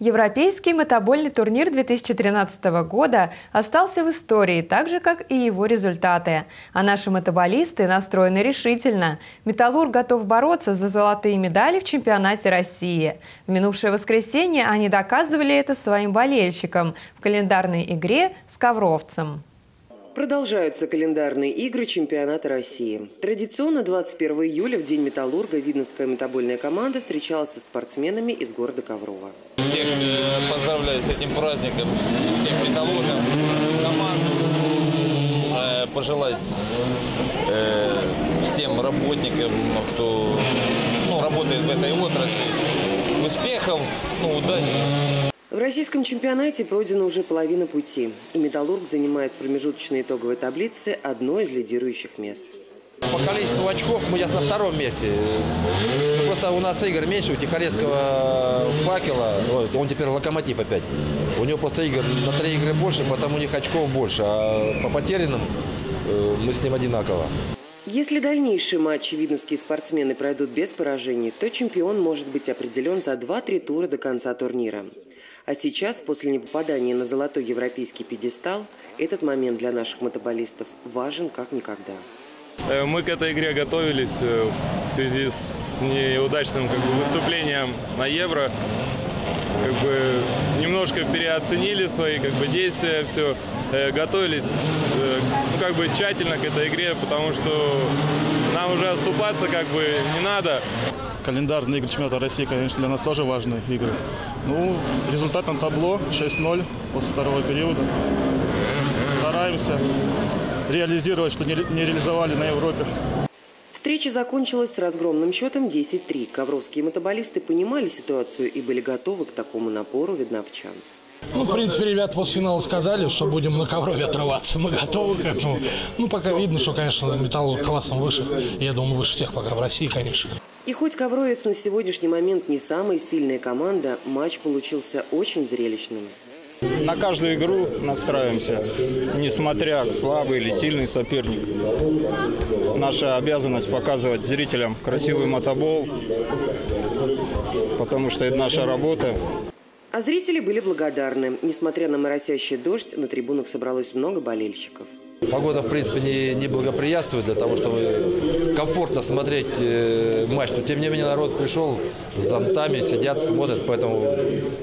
Европейский мотобольный турнир 2013 года остался в истории, так же, как и его результаты. А наши мотоболисты настроены решительно. «Металлург» готов бороться за золотые медали в чемпионате России. В минувшее воскресенье они доказывали это своим болельщикам в календарной игре с «Ковровцем». Продолжаются календарные игры чемпионата России. Традиционно 21 июля, в День металлурга, Видновская метабольная команда встречалась со спортсменами из города Коврова. Всех э, поздравляю с этим праздником, всех металлургов, команд. Э, пожелать э, всем работникам, кто ну, работает в этой отрасли, успехов, ну, удачи. В российском чемпионате пройдена уже половина пути, и «Металлург» занимает в промежуточной итоговой таблице одно из лидирующих мест. По количеству очков мы сейчас на втором месте. Просто у нас игр меньше, у Тихорецкого факела, он теперь локомотив опять. У него просто игр на три игры больше, потому у них очков больше. А по потерянным э, мы с ним одинаково. Если дальнейшие матчи видновские спортсмены пройдут без поражений, то чемпион может быть определен за 2-3 тура до конца турнира. А сейчас, после непопадания на золотой европейский пьедестал, этот момент для наших мотоболистов важен как никогда. Э, мы к этой игре готовились э, в связи с неудачным как бы, выступлением на Евро. Как бы немножко переоценили свои как бы, действия, все. Э, готовились ну, как бы тщательно к этой игре, потому что нам уже оступаться как бы не надо. Календарные игры чемпионата России, конечно, для нас тоже важные игры. Ну, результат на табло 6-0 после второго периода. Стараемся реализировать, что не реализовали на Европе. Встреча закончилась с разгромным счетом 10-3. Ковровские мотоболисты понимали ситуацию и были готовы к такому напору видновчан. Ну, в принципе, ребята после финала сказали, что будем на коврове отрываться. Мы готовы к этому. Ну, пока видно, что, конечно, металл классом выше. Я думаю, выше всех пока в России, конечно. И хоть Ковровец на сегодняшний момент не самая сильная команда, матч получился очень зрелищным. На каждую игру настраиваемся, несмотря слабый или сильный соперник. Наша обязанность показывать зрителям красивый мотобол, потому что это наша работа. А зрители были благодарны. Несмотря на моросящий дождь, на трибунах собралось много болельщиков. Погода, в принципе, не, не благоприятствует для того, чтобы комфортно смотреть э, матч. Но, тем не менее, народ пришел с зонтами, сидят, смотрят. Поэтому,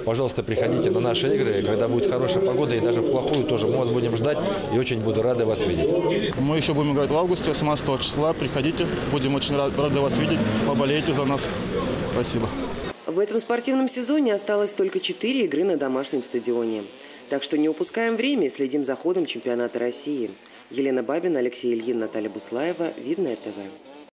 пожалуйста, приходите на наши игры. Когда будет хорошая погода, и даже в плохую тоже мы вас будем ждать. И очень буду рады вас видеть. Мы еще будем играть в августе, 18 числа. Приходите. Будем очень рады вас видеть. Поболейте за нас. Спасибо. В этом спортивном сезоне осталось только четыре игры на домашнем стадионе. Так что не упускаем время и следим за ходом чемпионата России. Елена Бабина, Алексей Ильин, Наталья Буслаева. Видное ТВ.